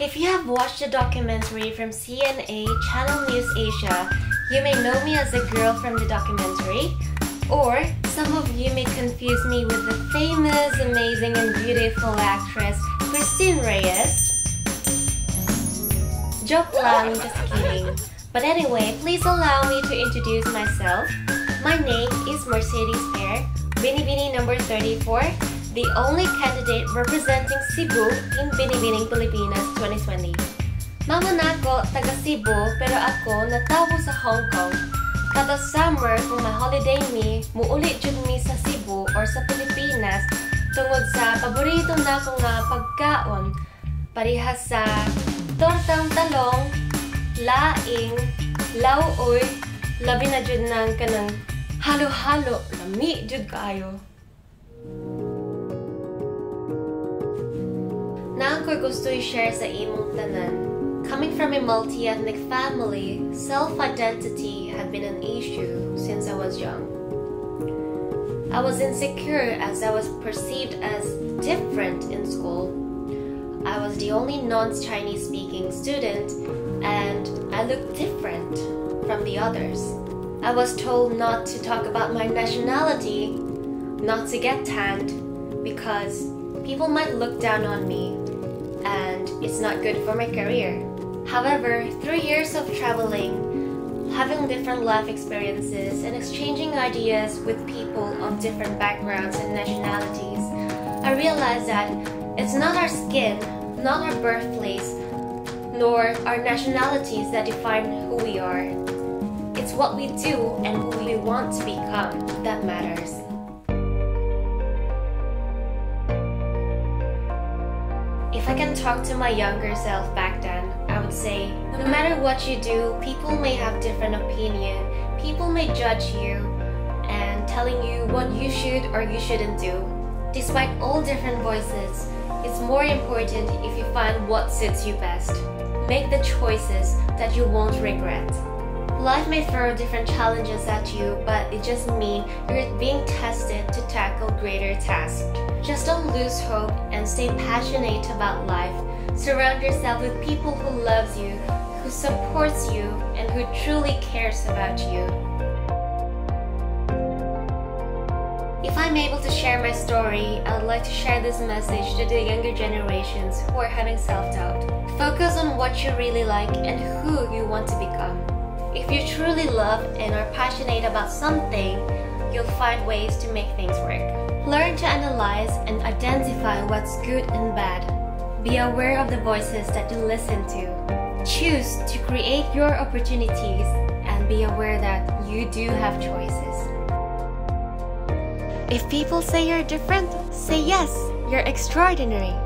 If you have watched the documentary from CNA Channel News Asia, you may know me as the girl from the documentary, or some of you may confuse me with the famous, amazing, and beautiful actress Christine Reyes. Joke lang, just kidding. But anyway, please allow me to introduce myself. My name is Mercedes Pair, Binibini number 34, the only candidate representing Cebu in Binibining Pilipinas 2020. Mama na ako, taga Cebu, pero ako natawo sa Hong Kong. Kada summer, kung ma-holiday mi, muuli jud mi sa Cebu or sa Pilipinas tungod sa paborito na ko pagkaon. Parihas sa tortang talong, laing, lauoy, labi na jud ng kanang halo-halo, lami jud kaayo. Ako'y gusto i-share sa imong tanan. Coming from a multi-ethnic family, self-identity had been an issue since I was young. I was insecure as I was perceived as different in school. I was the only non-Chinese speaking student and I looked different from the others. I was told not to talk about my nationality, not to get tanned, because people might look down on me and it's not good for my career. However, through years of traveling, having different life experiences, and exchanging ideas with people of different backgrounds and nationalities, I realized that it's not our skin, not our birthplace, nor our nationalities that define who we are. It's what we do and who we want to become that matters. If I can talk to my younger self back then, I would say, no matter what you do, people may have different opinion. People may judge you and telling you what you should or you shouldn't do. Despite all different voices, it's more important if you find what suits you best. Make the choices that you won't regret. Life may throw different challenges at you, but it just means you're being tested to tackle greater tasks. Just don't lose hope and stay passionate about life. Surround yourself with people who loves you, who supports you, and who truly cares about you. If I'm able to share my story, I would like to share this message to the younger generations who are having self-doubt. Focus on what you really like and who you want to become. If you truly love and are passionate about something, you'll find ways to make things work. Learn to analyze and identify what's good and bad. Be aware of the voices that you listen to. Choose to create your opportunities and be aware that you do have choices. If people say you're different, say yes, you're extraordinary.